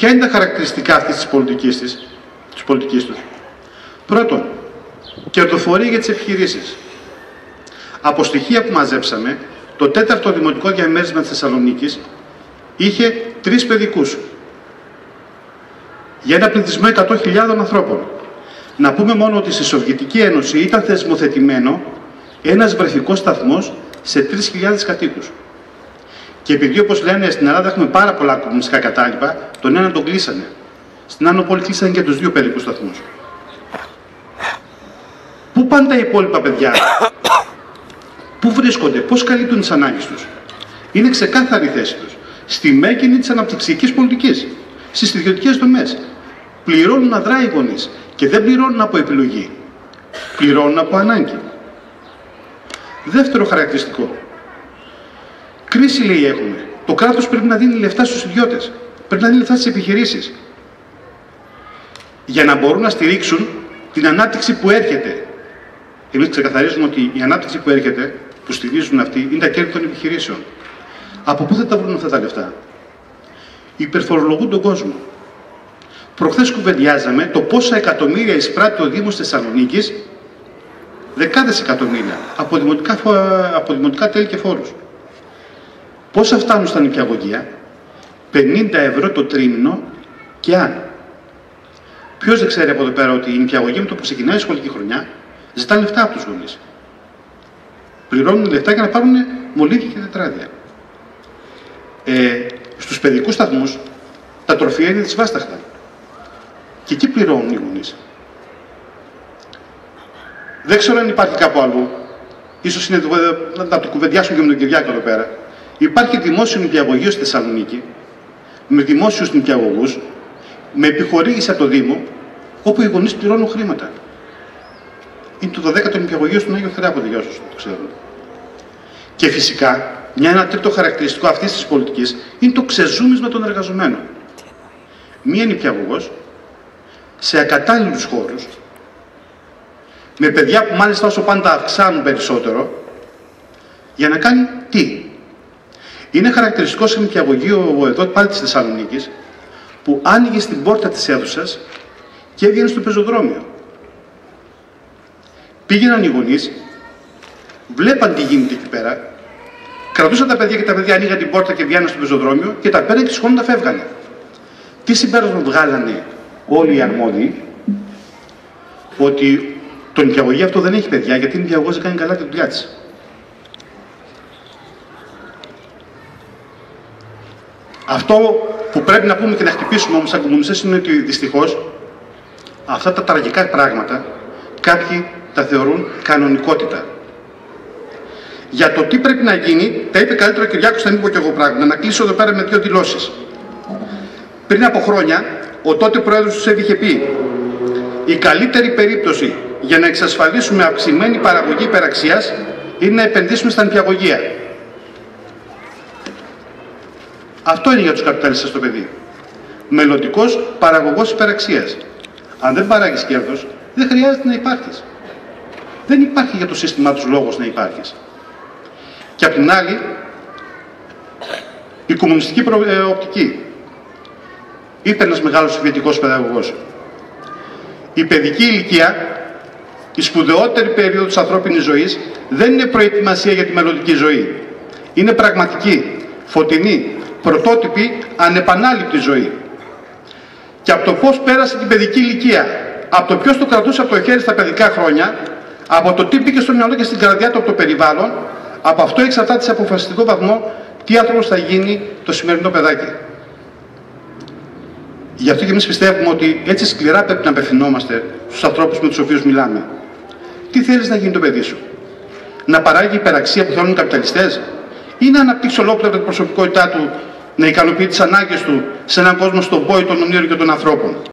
Ποια είναι τα χαρακτηριστικά αυτής της πολιτικής, της, της πολιτικής τους; Πρώτον, κερδοφορία για τις επιχειρήσεις. Από στοιχεία που μαζέψαμε, το τέταρτο δημοτικό διαμέρισμα της Θεσσαλονίκης είχε τρεις παιδικούς. Για ένα πληθυσμό 100.000 ανθρώπων. Να πούμε μόνο ότι στη Σοβιετική Ένωση ήταν θεσμοθετημένο ένας βρεφικός σταθμός σε 3.000 κατοίκους. Και επειδή όπως λένε στην Ελλάδα έχουμε πάρα πολλά κομμουνιστικά κατάλοιπα, τον έναν τον κλείσανε. Στην Άνω Πόλη κλείσανε και τους δύο παιδικούς σταθμούς. Πού πάνε τα υπόλοιπα παιδιά, Πού βρίσκονται, πώς καλύπτουν τις ανάγκες τους; Είναι ξεκάθαρη η θέση τους. Στη μέκαινη τη αναπτυξιακή πολιτική. Στις ιδιωτικές δομές. Πληρώνουν αδρά οι γονείς και δεν πληρώνουν από επιλογή. Πληρώνουν από ανάγκη. Δεύτερο χαρακτηριστικό. Κρίση λέει έχουμε. Το κράτος πρέπει να δίνει λεφτά στους ιδιώτες. Πρέπει να δίνει λεφτά στις επιχειρήσεις. Για να μπορούν να στηρίξουν την ανάπτυξη που έρχεται. Εμείς ξεκαθαρίζουμε ότι η ανάπτυξη που έρχεται, που στηρίζουν αυτοί, είναι τα κέρδη των επιχειρήσεων. Από πού θα τα βρουν αυτά τα λεφτά; Υπερφορολογούν τον κόσμο. Προχθές κουβεντιάζαμε το πόσα εκατομμύρια εισπράττει ο Δήμος Θεσσαλονίκης, δεκάδες εκατομμύρια, από δημοτικά, από δημοτικά τέλη και φόρους. Πόσα φτάνουν στα νηπιαγωγεία, 50 ευρώ το τρίμηνο και αν. Ποιος δεν ξέρει από εδώ πέρα ότι η νηπιαγωγία με το που ξεκινάει η σχολική χρονιά ζητά λεφτά από τους γονείς. Πληρώνουν λεφτά για να πάρουν μολύβια και τετράδια. Ε, Στους παιδικούς σταθμούς τα τροφία είναι δυσβάσταχτα. Και εκεί πληρώνουν οι γονείς. Δεν ξέρω αν υπάρχει κάπου αλλού. Ίσως είναι να το κουβεντιάσουμε και με τον Κυριάκο εδώ πέρα. Υπάρχει δημόσιο νηπιαγωγείο στη Θεσσαλονίκη, με δημόσιους νηπιαγωγούς, με επιχορήγηση από το Δήμο, όπου οι γονείς πληρώνουν χρήματα. Είναι το 12ο νηπιαγωγείο στον Άγιο Θεράποδο, για όσους το ξέρουν. Και φυσικά, μια, ένα τρίτο χαρακτηριστικό αυτής της πολιτικής είναι το ξεζούμισμα των εργαζομένων. Μία νηπιαγωγός σε ακατάλληλους χώρους, με παιδιά που μάλιστα όσο πάντα αυξάνουν περισσότερο, για να κάνει τι, είναι χαρακτηριστικό σε νηπιαγωγείο εδώ πάλι της Θεσσαλονίκης που άνοιγε στην πόρτα της αίθουσας και έβγαινε στο πεζοδρόμιο. Πήγαιναν οι γονείς, βλέπαν τι γίνεται εκεί πέρα, κρατούσαν τα παιδιά και τα παιδιά ανοίγαν την πόρτα και βγαίναν στο πεζοδρόμιο και τα παίρναν και σχόλια τα φεύγανε. Τι συμπέρασμα βγάλανε όλοι οι αρμόδιοι, ότι το νηπιαγωγείο αυτό δεν έχει παιδιά γιατί η νηπιαγωγό δεν κάνει καλά τη δουλειά της. Αυτό που πρέπει να πούμε και να χτυπήσουμε όμως σαν κομμουνιστές είναι ότι δυστυχώς αυτά τα τραγικά πράγματα κάποιοι τα θεωρούν κανονικότητα. Για το τι πρέπει να γίνει, τα είπε καλύτερο ο Κυριάκος, θα μην πω και εγώ πράγματα. Να κλείσω εδώ πέρα με δύο δηλώσεις. Πριν από χρόνια, ο τότε πρόεδρος του ΣΕΒ είχε πει η καλύτερη περίπτωση για να εξασφαλίσουμε αυξημένη παραγωγή υπεραξίας είναι να επενδύσουμε στα νηπιαγωγεία. Αυτό είναι για τους καπιταλιστές το παιδί. Μελλοντικός παραγωγός υπεραξίας. Αν δεν παράγεις κέρδος, δεν χρειάζεται να υπάρχεις. Δεν υπάρχει για το σύστημά τους λόγος να υπάρχεις. Και απ' την άλλη, η κομμουνιστική προ... ε, οπτική. Είπε ένας μεγάλος σοβιετικός παιδαγωγός. Η παιδική ηλικία, η σπουδαιότερη περίοδο της ανθρώπινης ζωής, δεν είναι προετοιμασία για τη μελλοντική ζωή. Είναι πραγματική, φωτεινή, πρωτότυπη, ανεπανάληπτη ζωή. Και από το πώς πέρασε την παιδική ηλικία, από το ποιος το κρατούσε από το χέρι στα παιδικά χρόνια, από το τι πήγε στο μυαλό και στην καρδιά του από το περιβάλλον, από αυτό εξαρτάται σε αποφασιστικό βαθμό τι άνθρωπος θα γίνει το σημερινό παιδάκι. Γι' αυτό και εμείς πιστεύουμε ότι έτσι σκληρά πρέπει να απευθυνόμαστε στους ανθρώπους με τους οποίους μιλάμε. Τι θέλεις να γίνει το παιδί σου, Να παράγει υπεραξία που θέλουν οι καπιταλιστές, ή να αναπτύξει ολόκληρα την προσωπικότητά του να ικανοποιεί τις ανάγκες του σε έναν κόσμο στον πόη των ονείρων και των ανθρώπων.